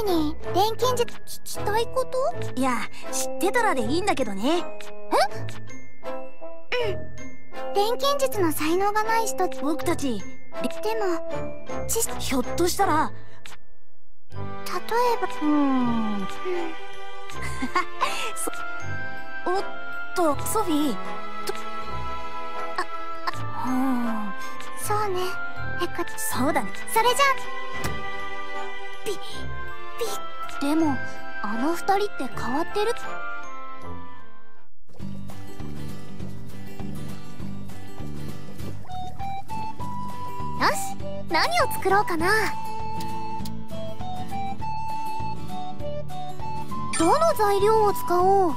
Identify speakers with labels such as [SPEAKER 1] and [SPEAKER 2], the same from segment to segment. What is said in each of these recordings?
[SPEAKER 1] ィに錬金術聞きたいこと？
[SPEAKER 2] いや知ってたらでいいんだけどね。
[SPEAKER 1] え？うん。錬金術の才能がない人
[SPEAKER 2] 僕たち
[SPEAKER 1] でも
[SPEAKER 2] ちひょっとしたら。
[SPEAKER 1] 例えばうーん
[SPEAKER 2] おっとソフィー。と
[SPEAKER 1] ああそうね。
[SPEAKER 2] そうだね。
[SPEAKER 1] それじゃ
[SPEAKER 2] ピでもあの二人って変わってる？
[SPEAKER 1] よし何を作ろうかな。どの材料を使おう？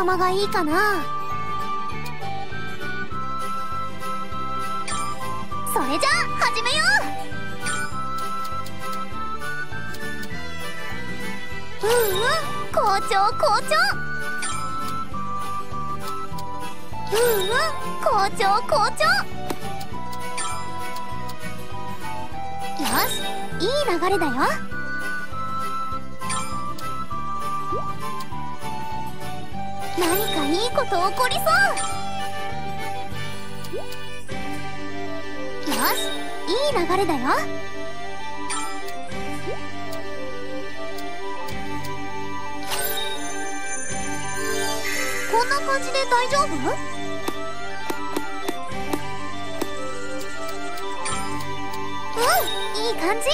[SPEAKER 1] 釜がいいかな。それじゃあ始めよう。うんうん好調好調うんうん好調好調よしいい流れだよ。何かいいこと起こりそう。よしいい流れだよ。こんな感じで大丈夫？うんいい感じ。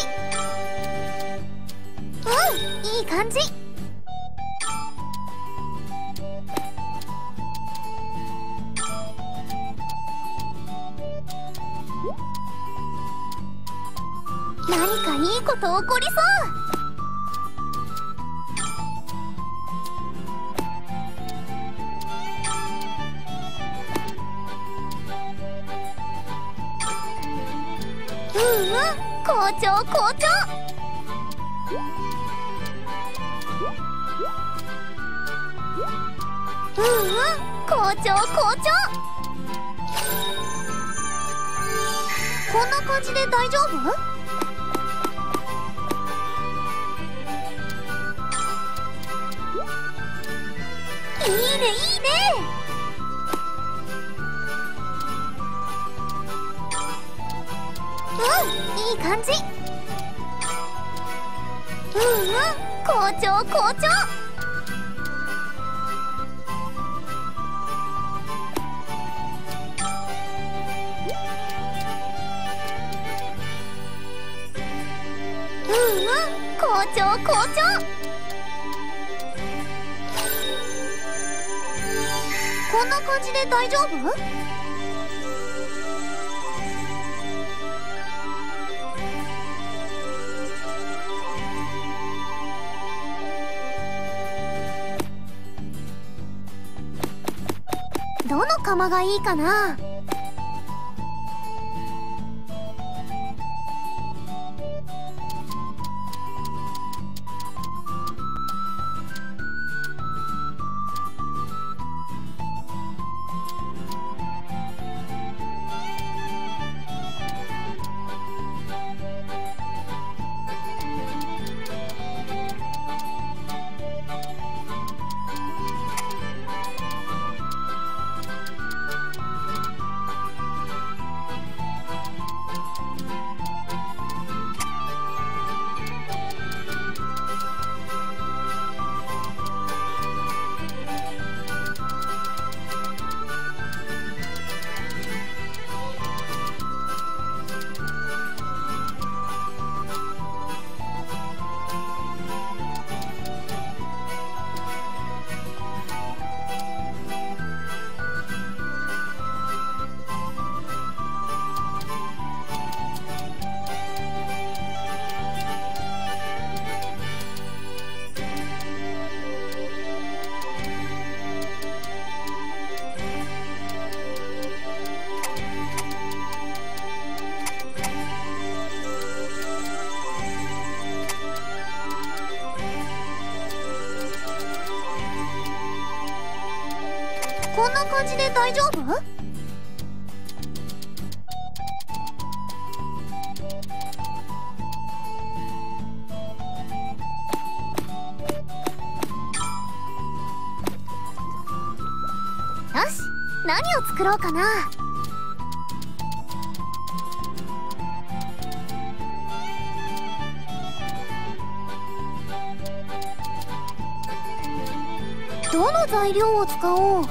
[SPEAKER 1] うんいい感じ。何かいいこと起こりそう。うんうん。好調好調うんうん。好調好調こんな感じで大丈夫？いいねいいね。うんいい感じ。うんうん好調好調。うんうん好調好調。感じで大丈夫？どの釜がいいかな？こんな感じで大丈夫？よし何を作ろうかな。どの材料を使おう？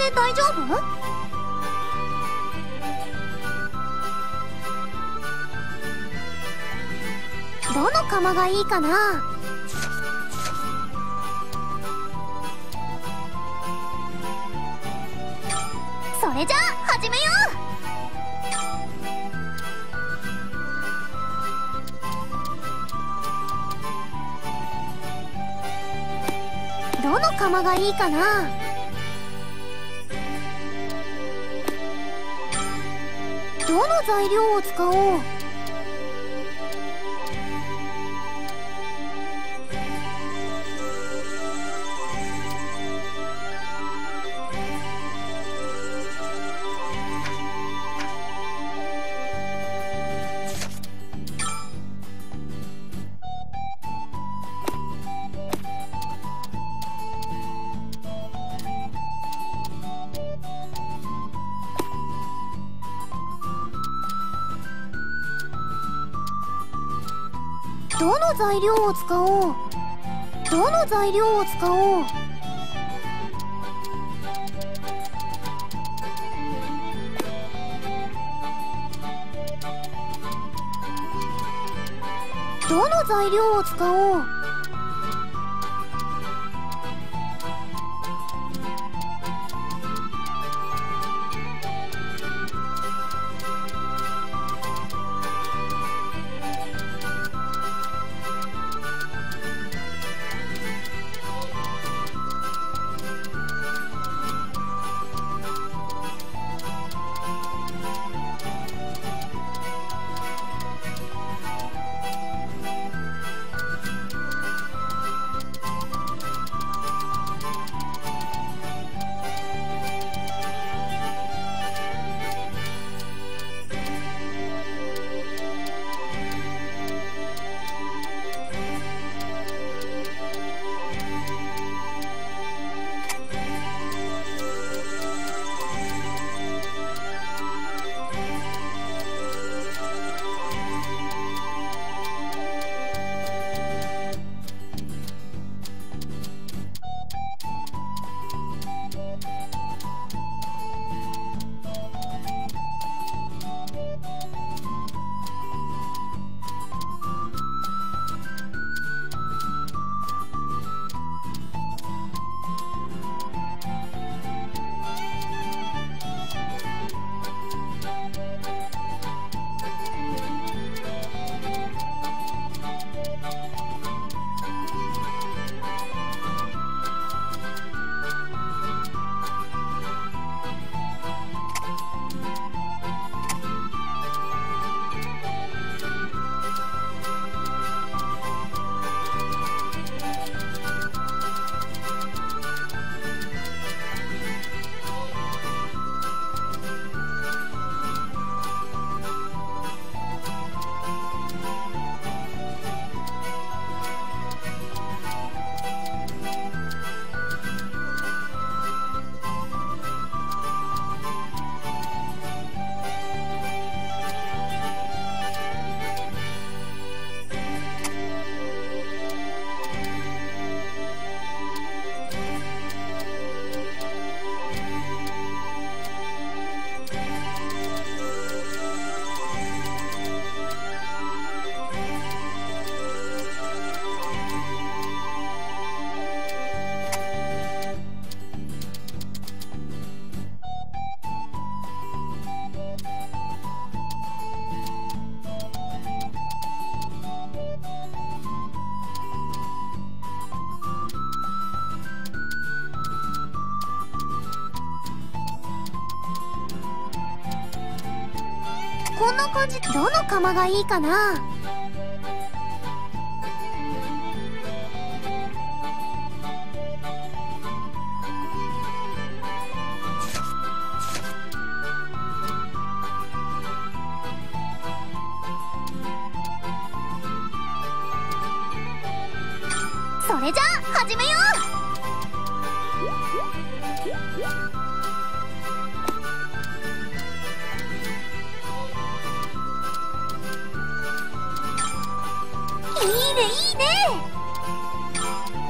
[SPEAKER 1] で大丈夫？どの釜がいいかな？それじゃあ始めよう！どの釜がいいかな？材料を使おう。釜がいいかな？それじゃあ始めよう！ねいいね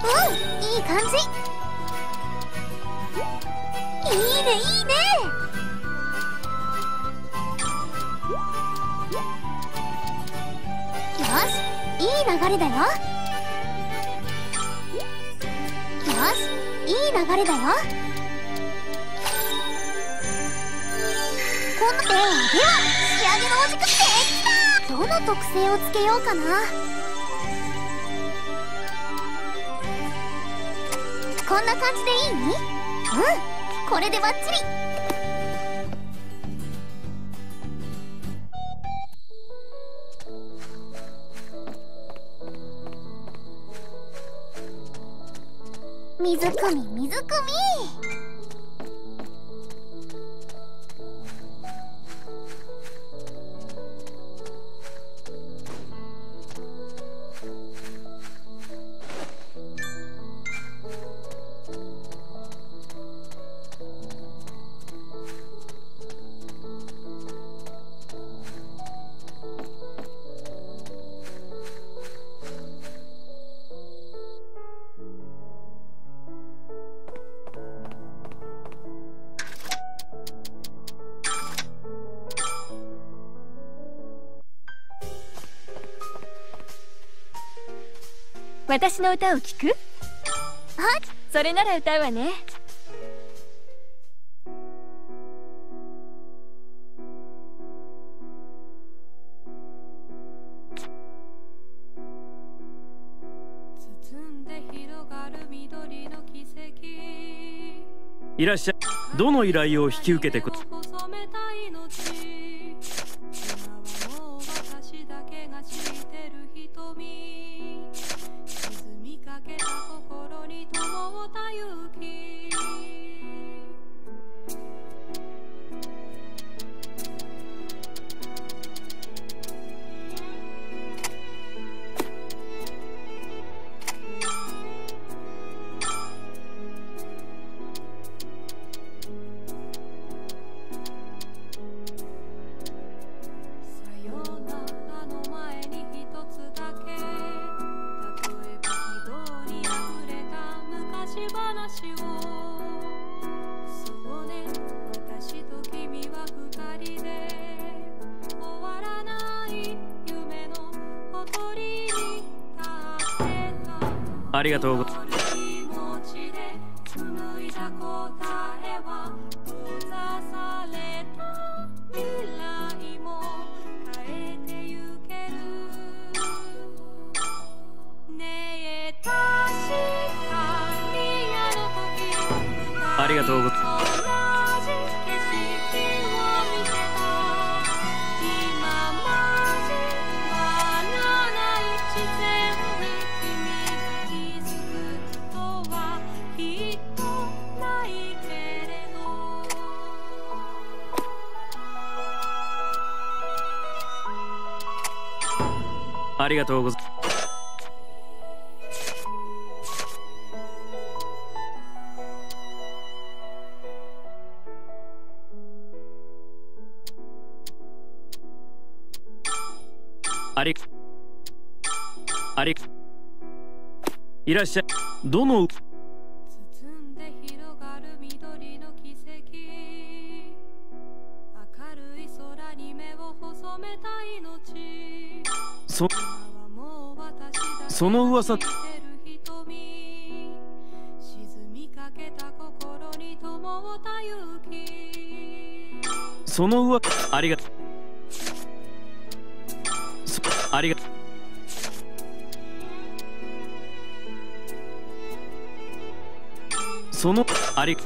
[SPEAKER 1] うんいい感じいいねいいねよ。しいい流れだよ。よしいい流れだよ。こんなではでは仕上げのお時間できたどの特性をつけようかなこんな感じでいいうん。これでバッチリ。水汲み水汲み。
[SPEAKER 3] 私の歌を聴く？
[SPEAKER 1] はい。
[SPEAKER 3] それなら歌うわね。
[SPEAKER 4] 包んで広がる緑の奇跡。
[SPEAKER 5] いらっしゃい。どの依頼を引き受けてく
[SPEAKER 4] あり
[SPEAKER 5] がとうご
[SPEAKER 4] ざ
[SPEAKER 5] います。とうご
[SPEAKER 4] ざいます。
[SPEAKER 5] ありありいらっしゃい。どのその噂。
[SPEAKER 4] が知ってる瞳沈みかけた心に灯った勇気
[SPEAKER 5] その上ありがそありが。そのあり。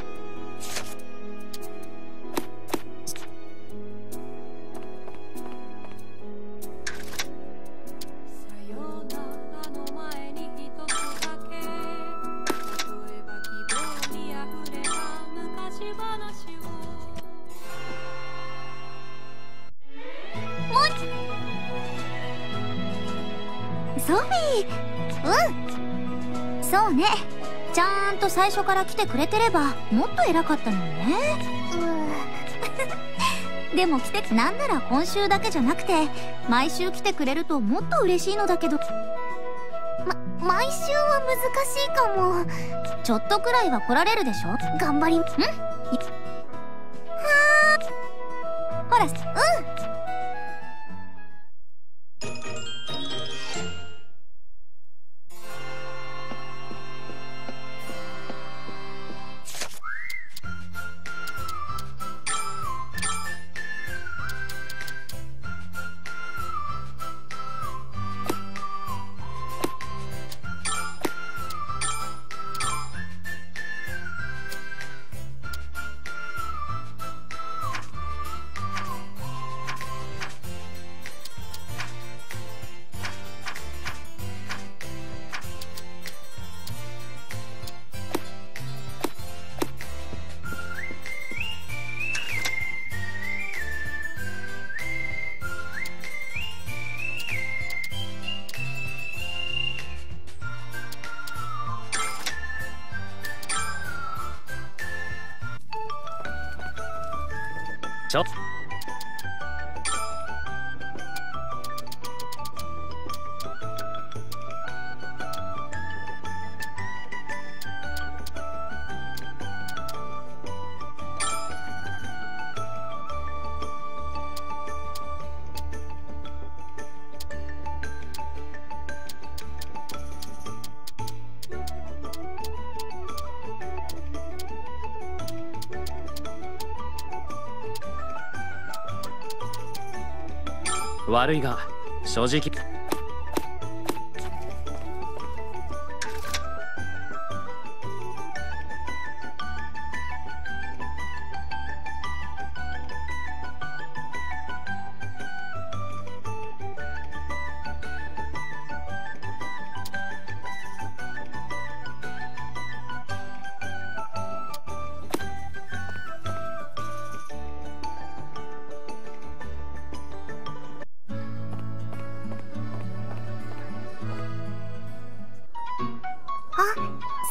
[SPEAKER 1] ソフィーうんそうね。ちゃんと最初から来てくれてればもっと偉かったのにね。でも来てなんなら今週だけじゃなくて毎週来てくれるともっと嬉しいのだけど。ま毎週は難しいかも。ちょっとくらいは来られるでしょ？頑張り。ん
[SPEAKER 5] 悪いが正直。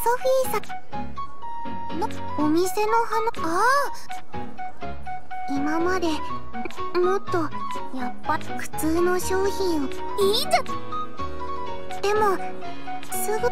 [SPEAKER 1] ソフィーさんのお店の花ああ今までもっとやっぱ普通の商品を。いいんじゃでもすぐ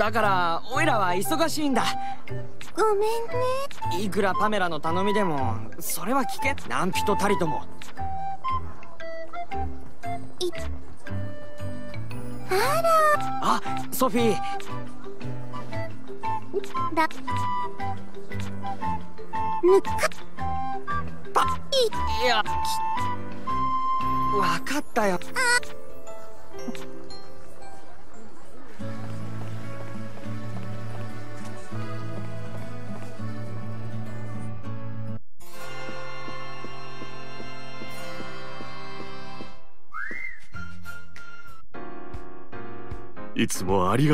[SPEAKER 6] だからオイラは忙しいんだ。
[SPEAKER 1] ごめんね。
[SPEAKER 6] いくらパメラの頼みでもそれは危険何人たりとも。
[SPEAKER 1] い
[SPEAKER 6] あソフィー。
[SPEAKER 1] だ。ぬか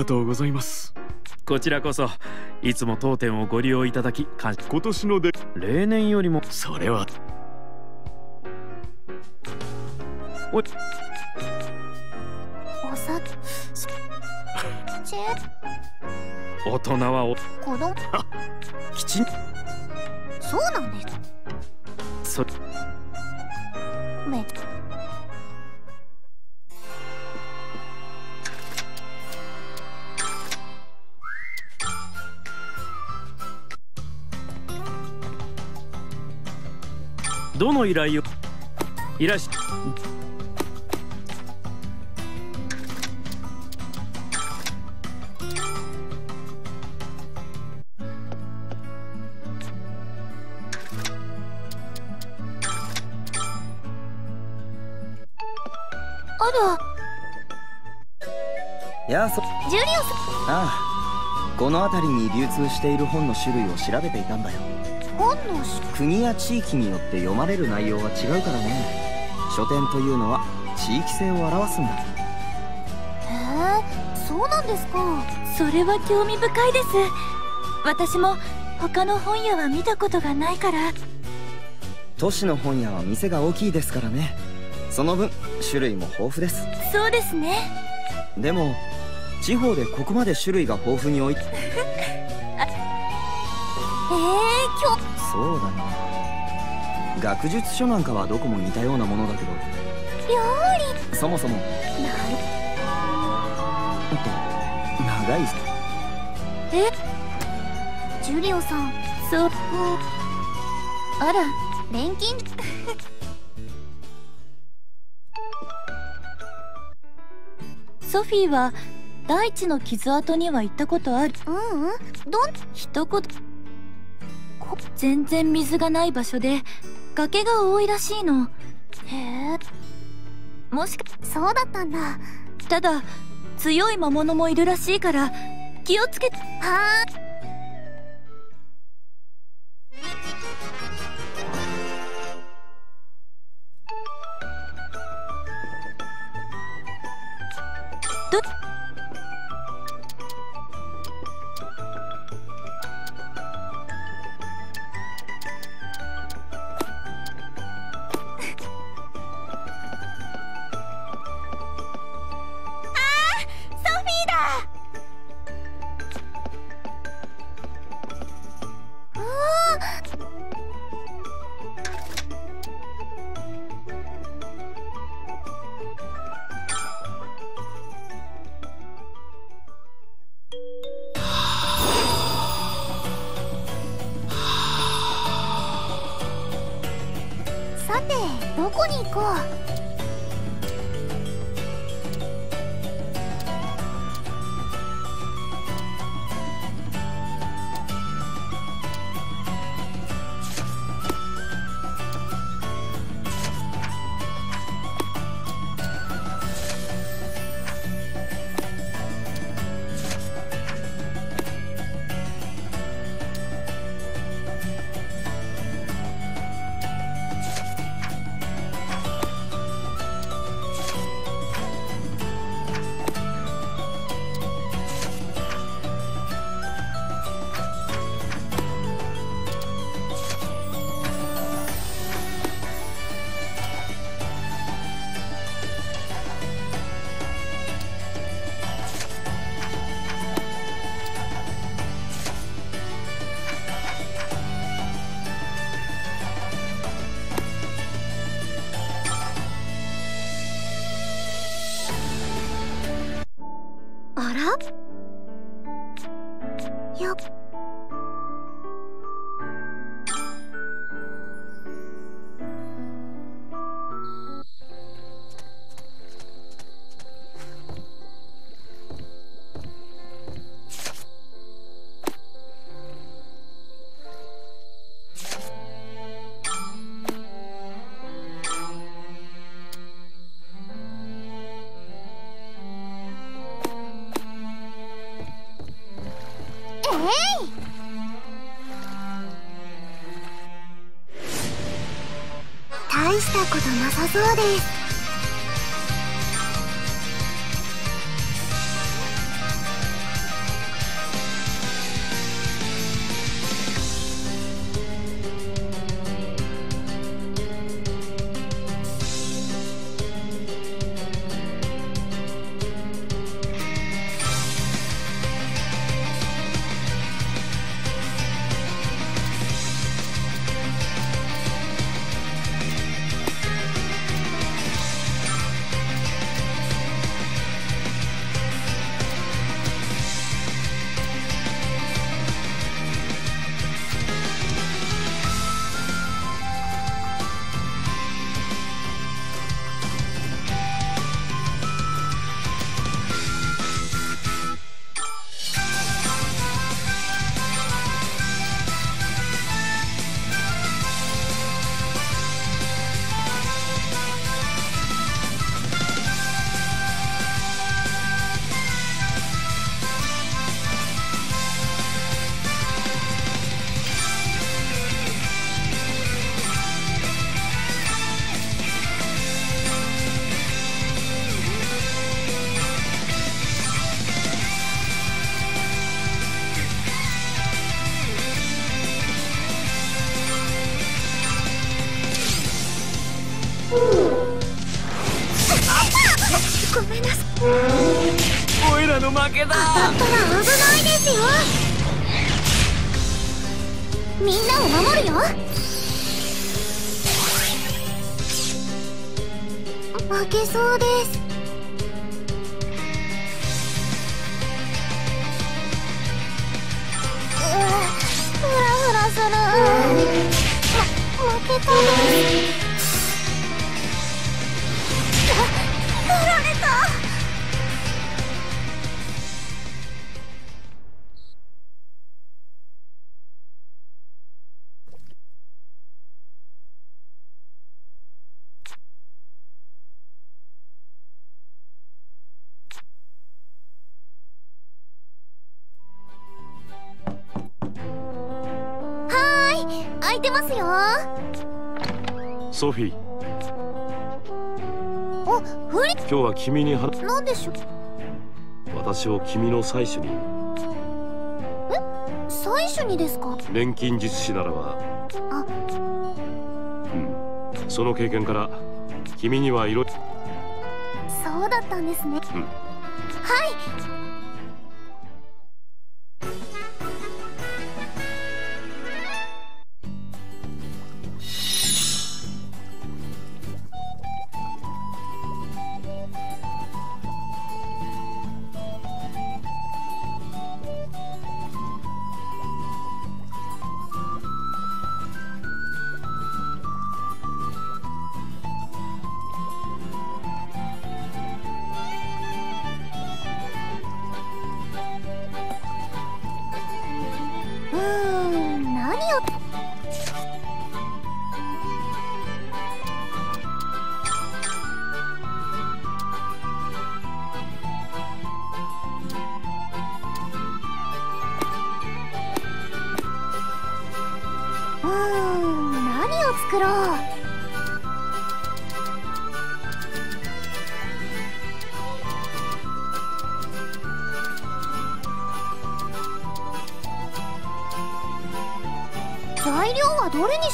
[SPEAKER 7] とうございます。
[SPEAKER 5] こちらこそいつも当店をご利用いただき感謝。
[SPEAKER 7] 今年ので
[SPEAKER 5] 例年よりも。
[SPEAKER 7] それは。
[SPEAKER 5] おい。
[SPEAKER 1] おさち
[SPEAKER 5] 大人はお。
[SPEAKER 1] 子供。
[SPEAKER 5] きちん
[SPEAKER 1] そうなんです。
[SPEAKER 5] そ
[SPEAKER 1] め
[SPEAKER 5] どの依頼をいらっし
[SPEAKER 1] あ
[SPEAKER 6] やあそ
[SPEAKER 1] らジュリオさん
[SPEAKER 6] ああ。この辺りに流通している本の種類を調べていたんだよ国や地域によって読まれる内容は違うからね。書店というのは地域性を表すんだ。
[SPEAKER 1] へえそうなんですか。
[SPEAKER 3] それは興味深いです。私も他の本屋は見たことがないから。
[SPEAKER 6] 都市の本屋は店が大きいですからね。その分種類も豊富です。
[SPEAKER 3] そうですね。
[SPEAKER 6] でも地方でここまで種類が豊富に置いて学術書なんかはどこも似たようなものだけど。
[SPEAKER 1] 料
[SPEAKER 6] そもそも。
[SPEAKER 1] 理なる
[SPEAKER 6] と長い
[SPEAKER 1] ジュリオさん。
[SPEAKER 3] そう。
[SPEAKER 1] あら錬金？
[SPEAKER 3] ソフィーは大地の傷跡には行ったことある。
[SPEAKER 1] うんうん。どん？
[SPEAKER 3] 一言。こ全然水がない場所で崖が多いらしいの。
[SPEAKER 1] へえ。
[SPEAKER 3] もしか
[SPEAKER 1] そうだったんだ。は
[SPEAKER 3] ただ強い魔物もいるらしいから気をつけて。
[SPEAKER 1] あ
[SPEAKER 7] ソフィー。
[SPEAKER 1] おフリ
[SPEAKER 7] 今日は君に話
[SPEAKER 1] なんでしょう？
[SPEAKER 7] 私を君の妻子に。
[SPEAKER 1] 最初にですか？
[SPEAKER 7] 錬金術師ならば。
[SPEAKER 1] あ。
[SPEAKER 7] うん。その経験から君にはいろ。
[SPEAKER 1] そうだったんですね、
[SPEAKER 7] うん。
[SPEAKER 1] はい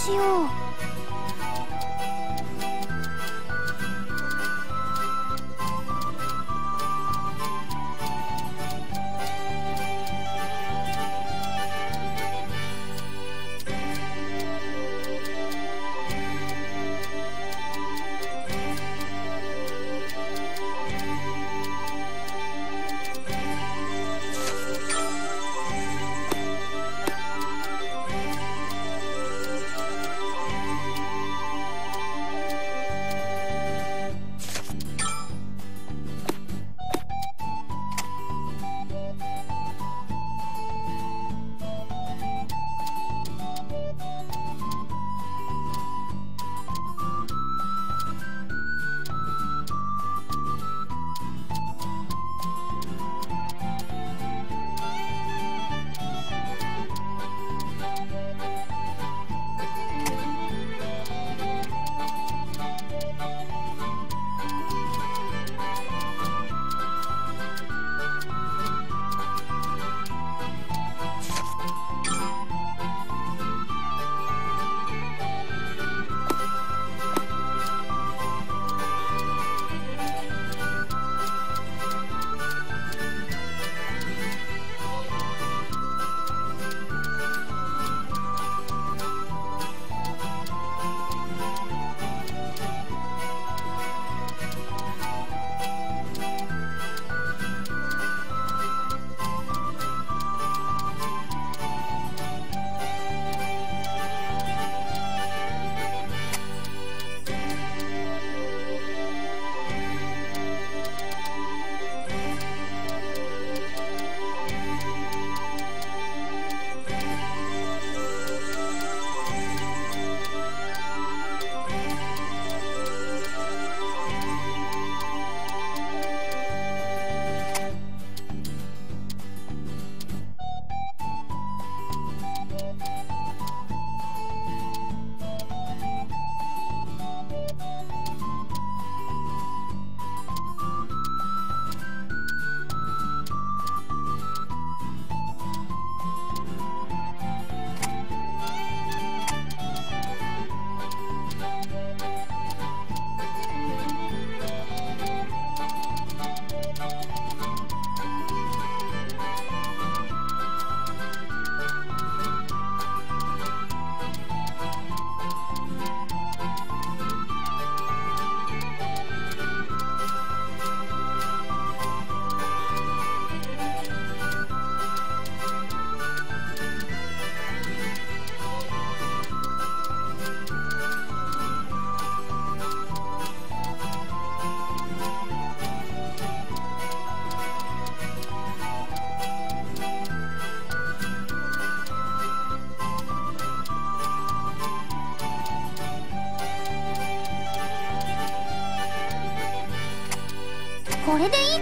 [SPEAKER 1] しよう。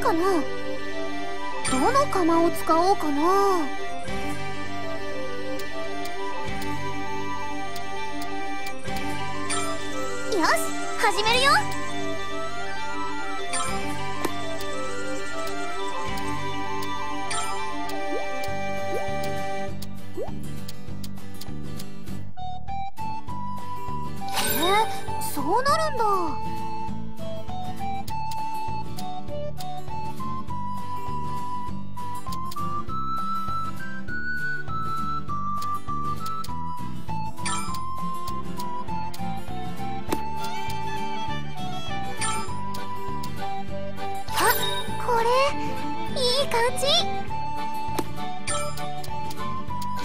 [SPEAKER 1] かなどの釜を使おうかな。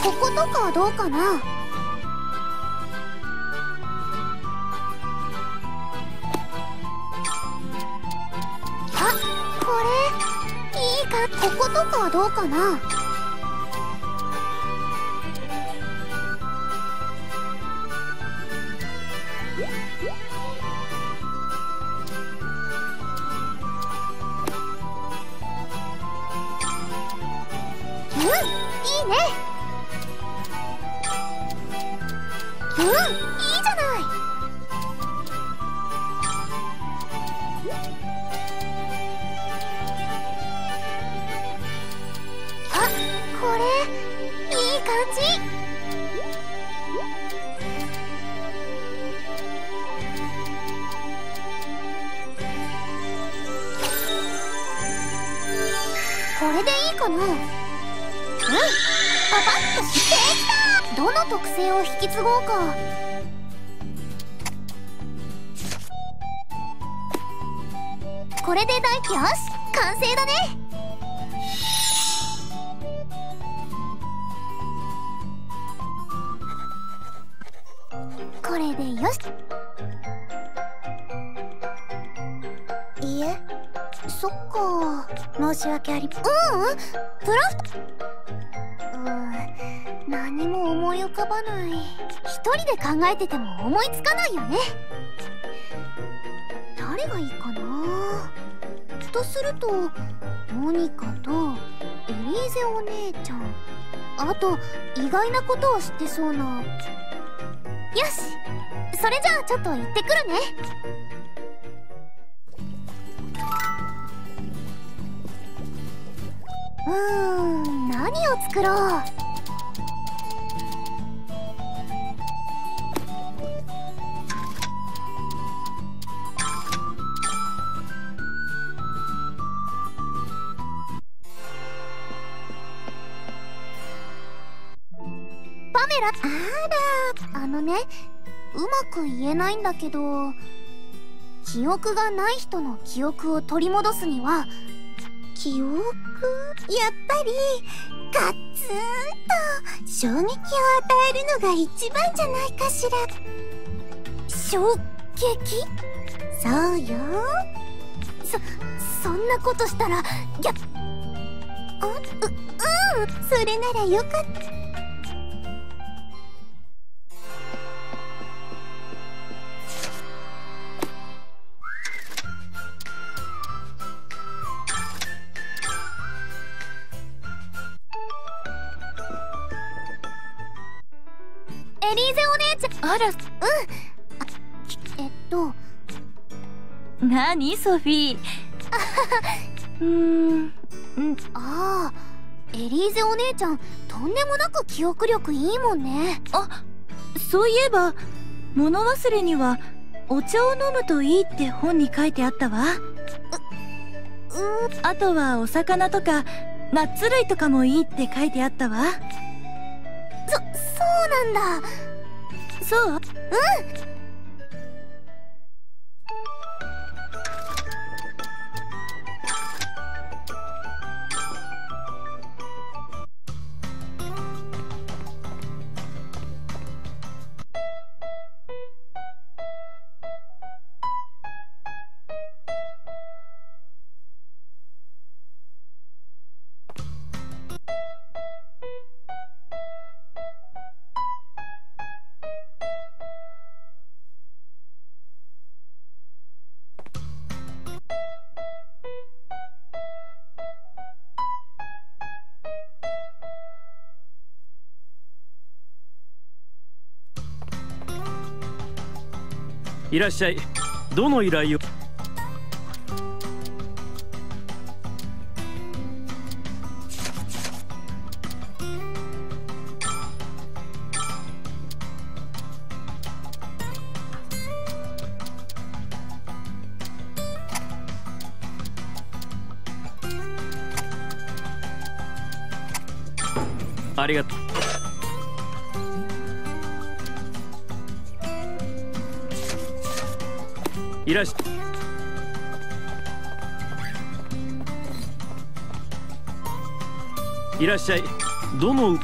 [SPEAKER 1] こことかどうかな？あこれ。いいか？こことかどうかな？つかないよね。誰がいいかな？とするとモニカとエリーゼお姉ちゃん。あと意外なことを知ってそうな。よし！それじゃあちょっと行ってくるね。うーん何を作ろう？メラあら。あのねうまく言えないんだけど記憶がない人の記憶を取り戻すには記憶やっぱりガツンと衝撃を与えるのが一番じゃないかしら。衝撃？そうよ。そそんなことしたらぎゃあううんそれならよかった。
[SPEAKER 3] あら
[SPEAKER 1] うん。あえっと。
[SPEAKER 3] 何ソフィー？うーん。うん。
[SPEAKER 1] ああエリーゼお姉ちゃんとんでもなく記憶力いいもんね。
[SPEAKER 3] あそういえば物忘れにはお茶を飲むといいって本に書いてあったわ。
[SPEAKER 1] う
[SPEAKER 3] あとはお魚とかナッツ類とかもいいって書いてあったわ。
[SPEAKER 1] そそうなんだ
[SPEAKER 3] そう
[SPEAKER 5] いらっしゃい。どの依頼を？ありがとう。いらっしゃいいらっしゃい。どの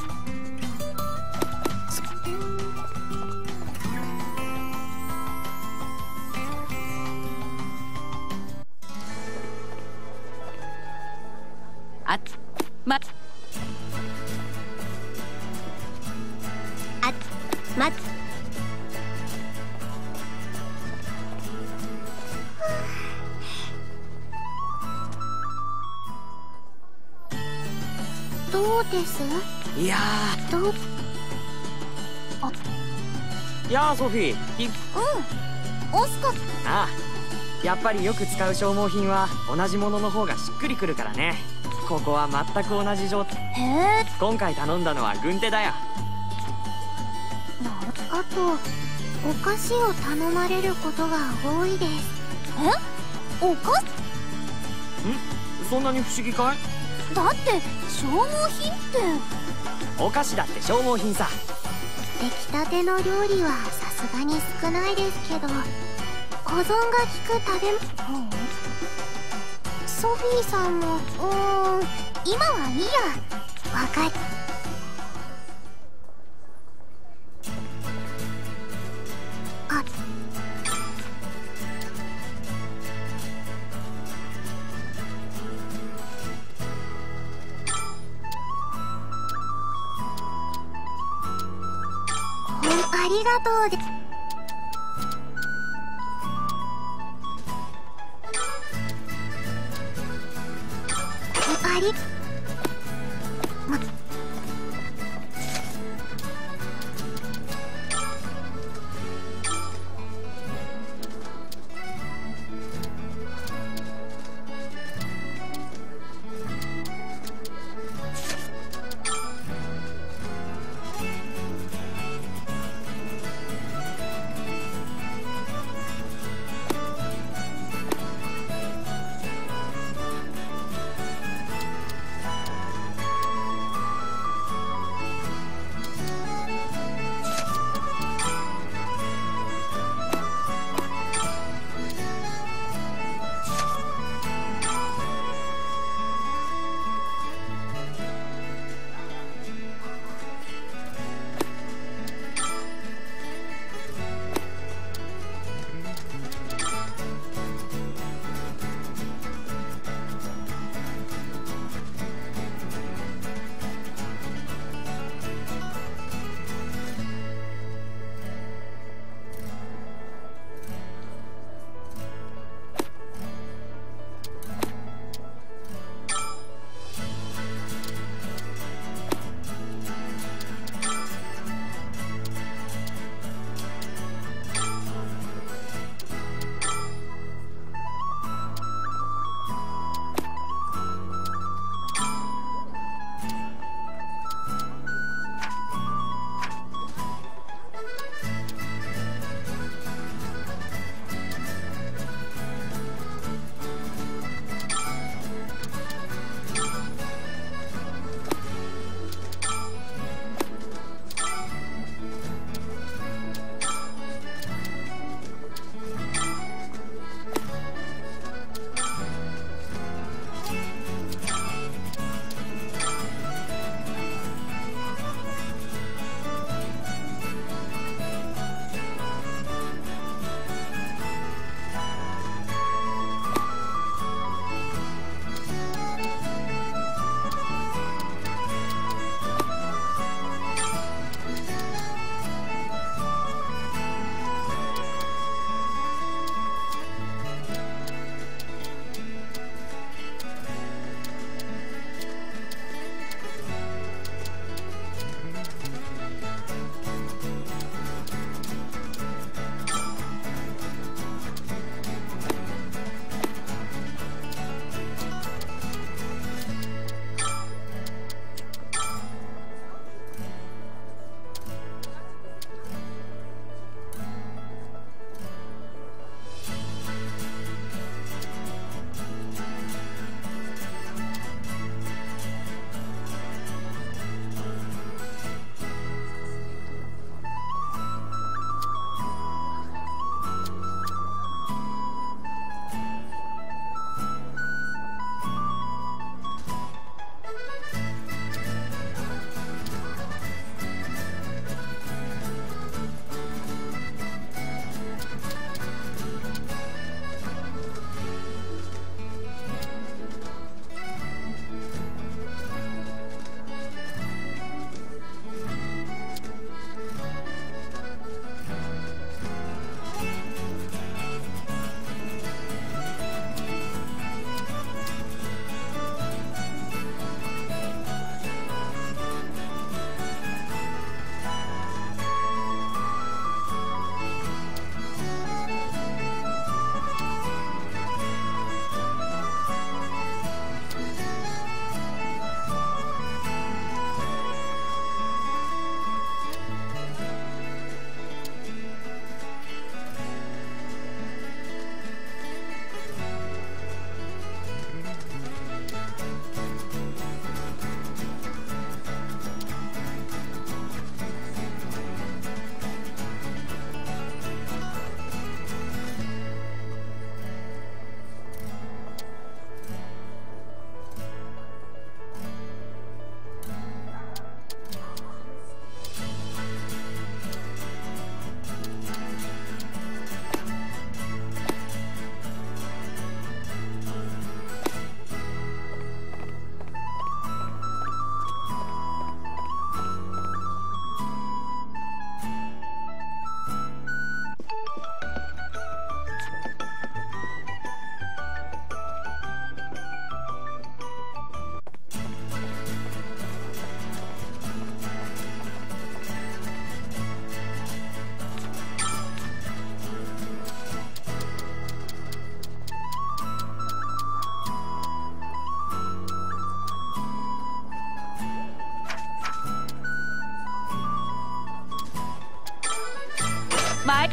[SPEAKER 8] やっぱりよく使う消耗品は同じものの方がしっくりくるからね。ここは全く同じ状態。
[SPEAKER 1] へえ。
[SPEAKER 8] 今回頼んだのは軍手だよ。
[SPEAKER 1] あとお菓子を頼まれることが多いです。え？お菓？子
[SPEAKER 8] そんなに不思議かい？
[SPEAKER 1] だって消耗品って。
[SPEAKER 8] お菓子だって消耗品さ。
[SPEAKER 1] 出来たての料理はさすがに少ないですけど保存が効く食べ物。ソフィーさんもうーん今はいいや。分かった。
[SPEAKER 4] 前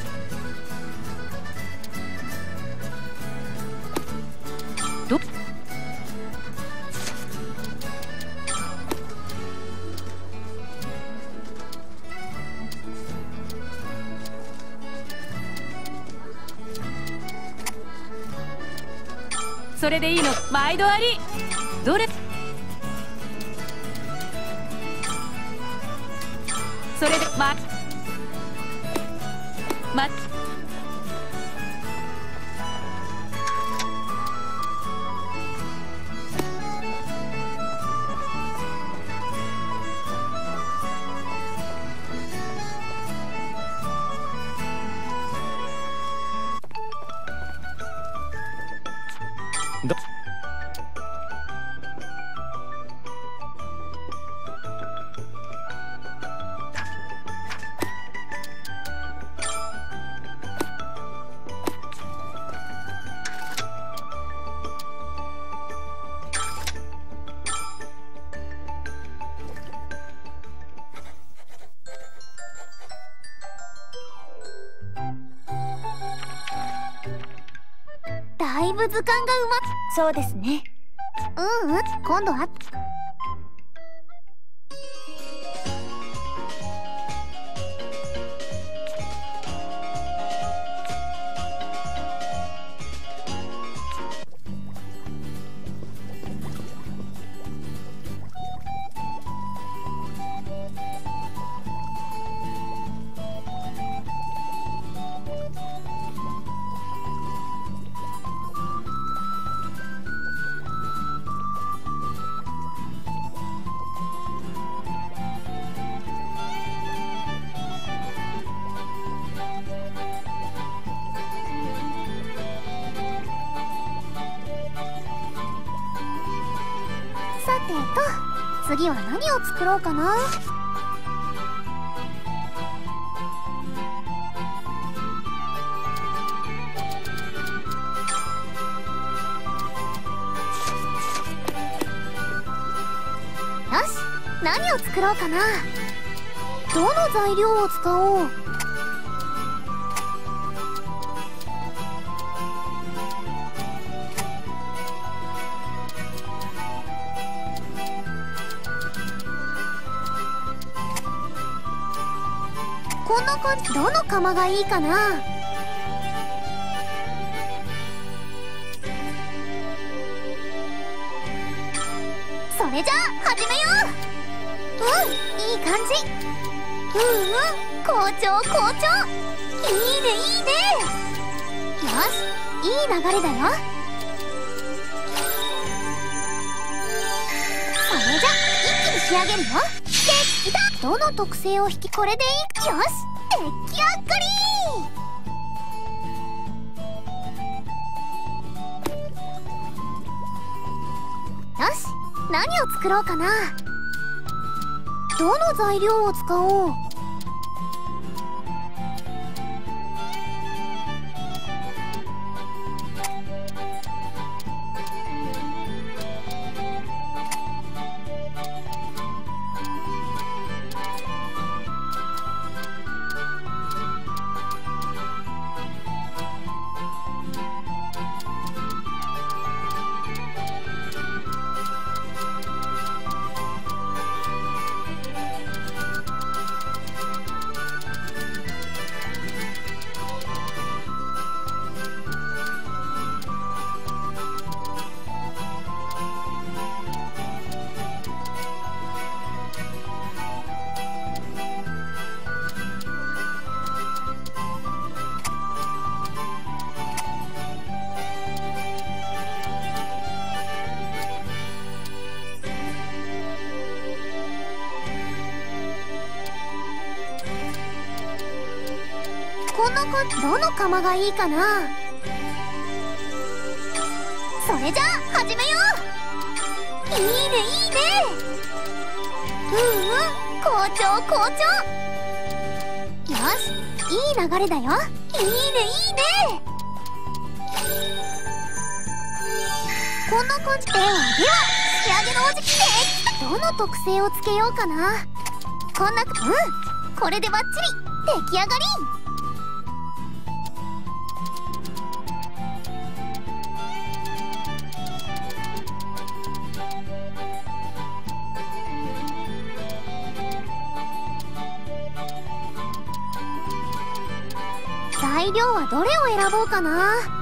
[SPEAKER 4] どそれでいいの？毎度あり。どれ？それでまま
[SPEAKER 9] そうですね。
[SPEAKER 1] どの材料を使おう？こんな感じどの釜がいいかな？それじゃあ始めよう！うんいい感じ。うんうん。好調好調いいねいいね。よしいい流れだよ。それじゃ一気に仕上げるよ。できたどの特性を引きこれでいい？よし。出来上がりよし。何を作ろうかな？どの材料を使おうどの釜がいいかな。それじゃあ始めよう。いいねいいね。うんうん好調好調。よしいい流れだよ。いいねいいね。こんな感じででは仕上げのお時期でどの特性をつけようかな。こんなうんこれでバッチリ。出来上がり。材料はどれを選ぼうかな？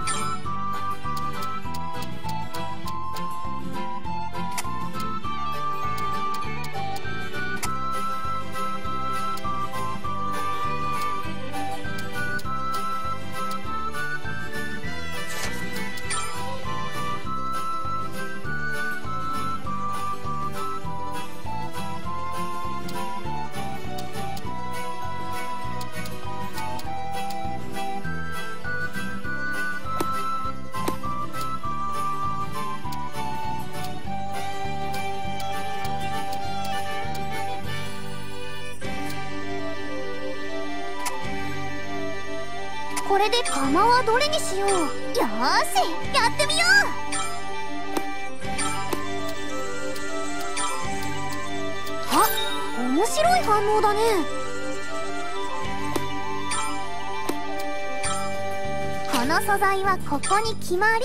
[SPEAKER 1] ここに決まり。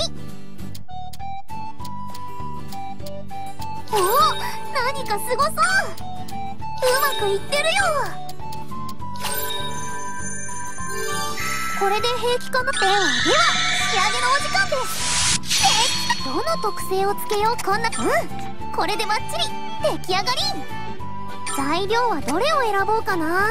[SPEAKER 1] おお何かすごそう。うまくいってるよ。これで平気かなではでは仕上げのお時間です。どの特性をつけようこんなうん。これでバッチリ。出来上がり。材料はどれを選ぼうかな。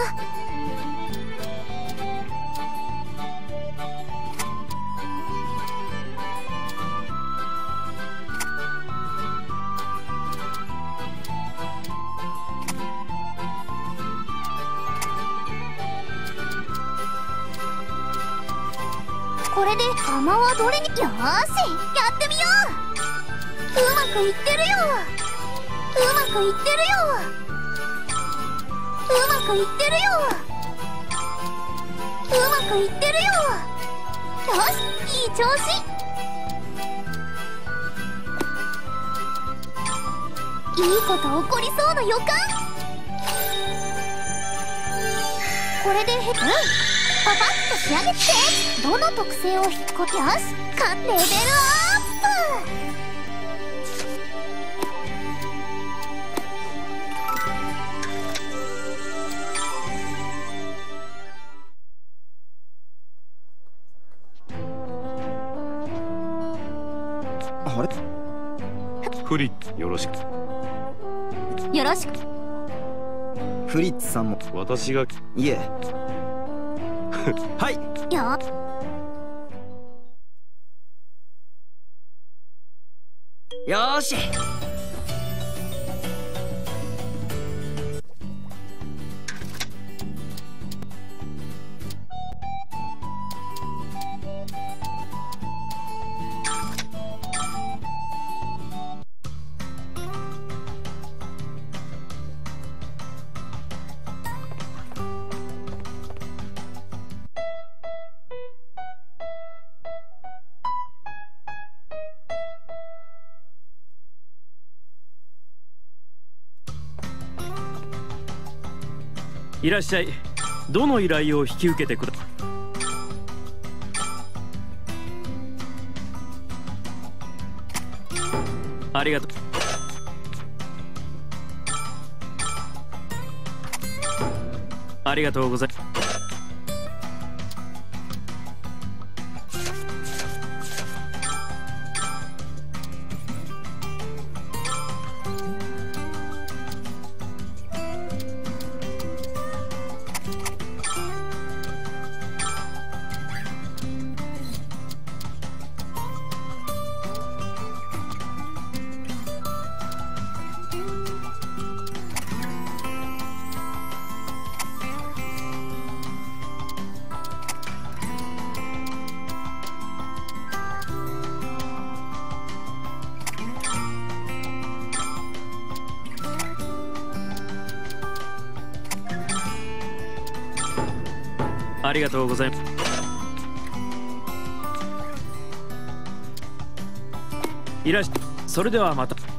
[SPEAKER 1] くいってるようまくいってるよ。よしいい調子。いいこと起こりそうな予感これでへうんパパッと仕上げて。どの特性を引っこよしかレベルアッ
[SPEAKER 6] あ
[SPEAKER 7] ろしく。
[SPEAKER 6] フリッツさんも。
[SPEAKER 7] 私が
[SPEAKER 6] いえ。はい。
[SPEAKER 1] よ
[SPEAKER 8] よーし
[SPEAKER 5] いらっしゃい。どの依頼を引き受けてくだありがとう。ありがとうございます。それではまた。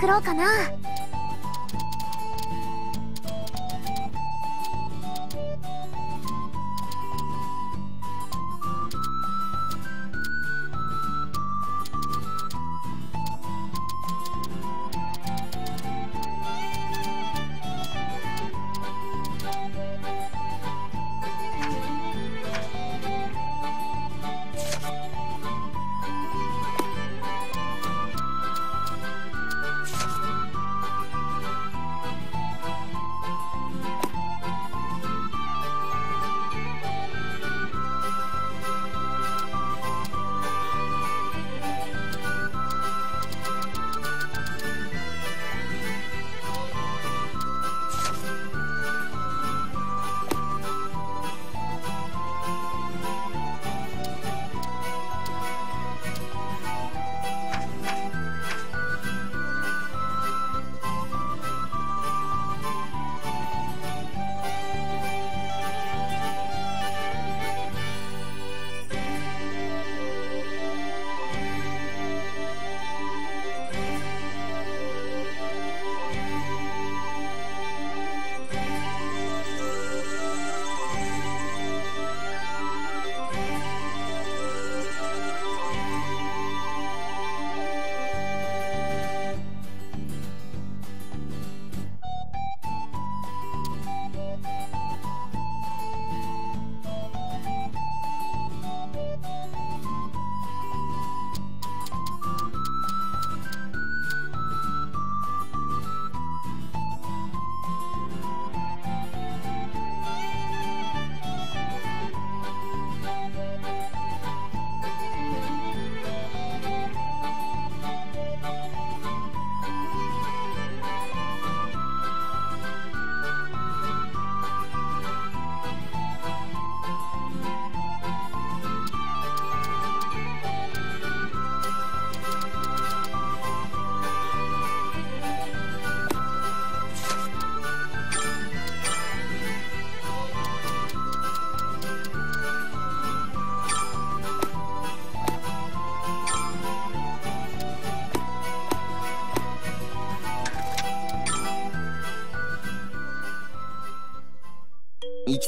[SPEAKER 1] 作ろうかな。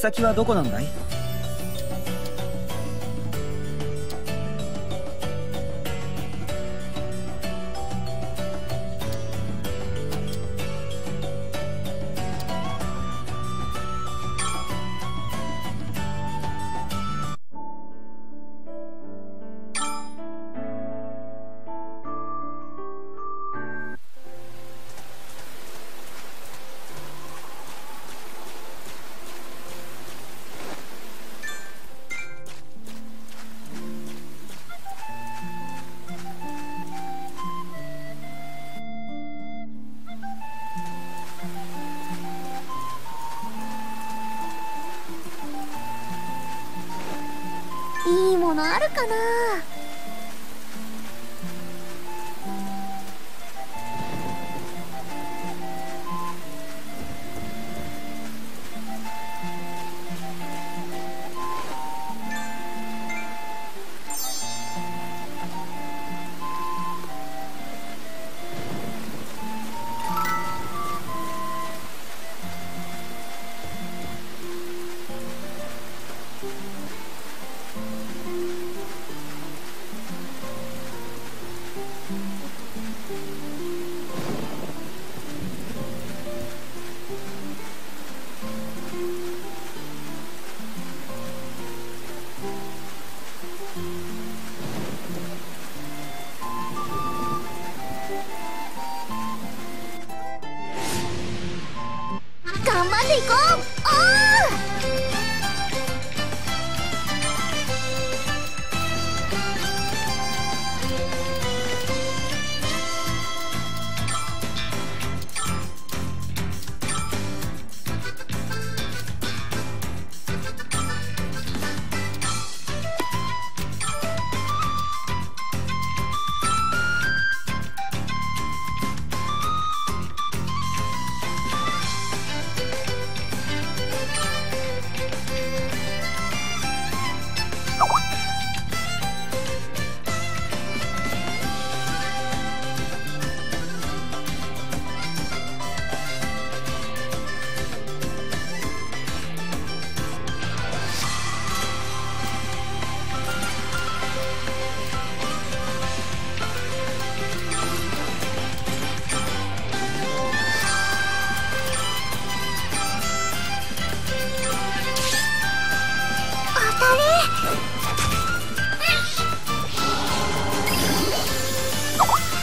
[SPEAKER 6] 先はどこなんだい？
[SPEAKER 1] るかな？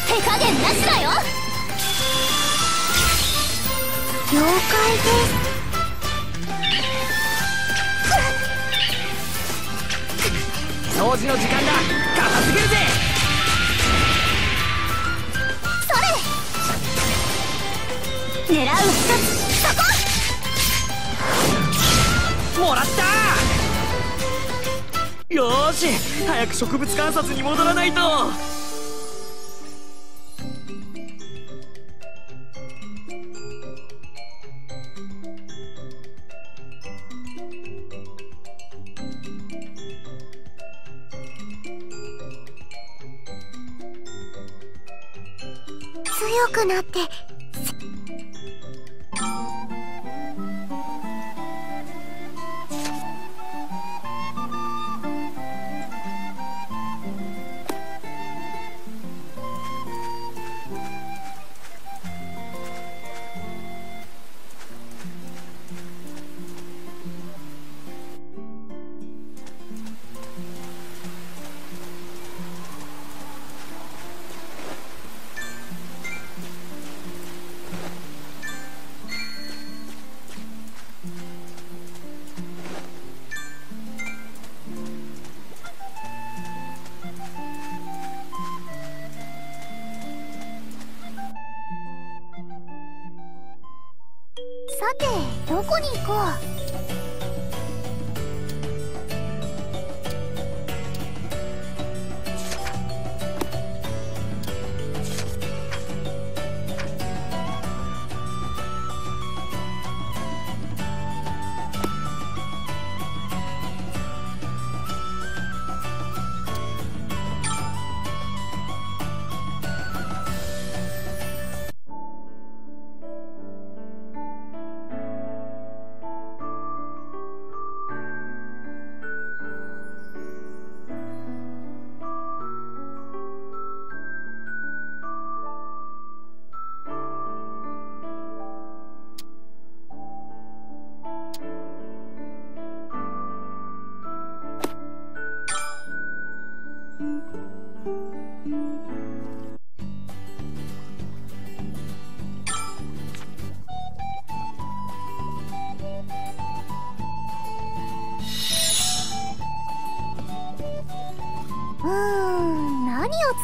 [SPEAKER 9] 手加減なしだよ。
[SPEAKER 1] 了解です。
[SPEAKER 8] 掃除の時間だ片付けるぜ。
[SPEAKER 9] 狙う一つ。
[SPEAKER 8] もらったよし。早く植物観察に戻らないと。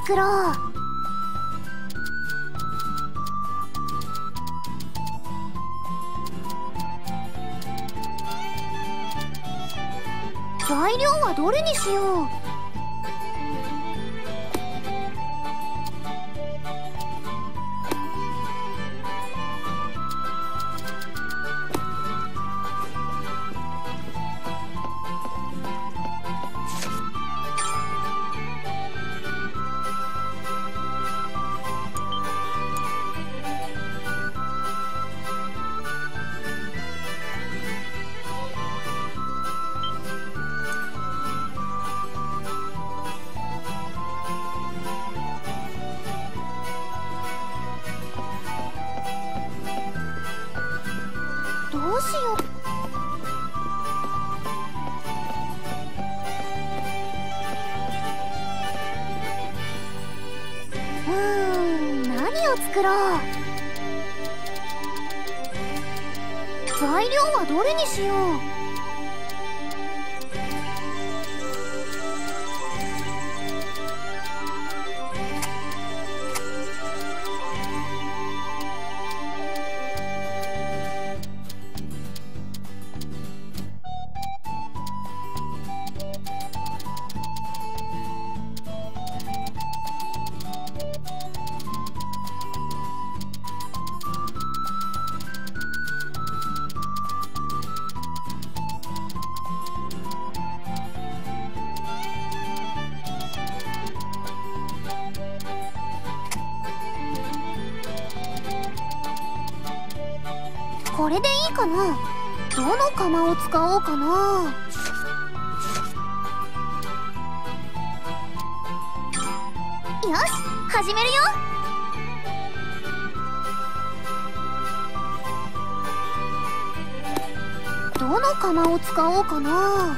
[SPEAKER 1] 作ろう。釜を使おうかな。